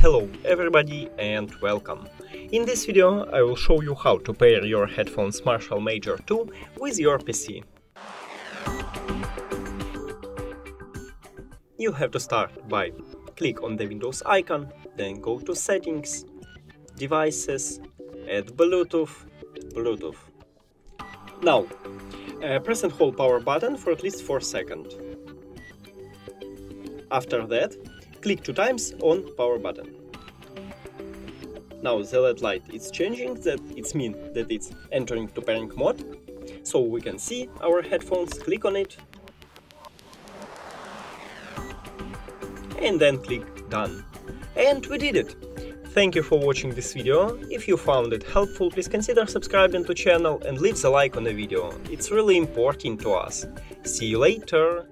Hello everybody and welcome. In this video I will show you how to pair your headphones Marshall Major 2 with your PC. You have to start by click on the Windows icon, then go to settings, devices, add Bluetooth, Bluetooth. Now, uh, press and hold power button for at least 4 seconds. After that, click two times on power button. Now the LED light is changing, that it means that it's entering to pairing mode. So we can see our headphones, click on it, and then click done. And we did it! Thank you for watching this video. If you found it helpful, please consider subscribing to channel and leave a like on the video. It's really important to us. See you later!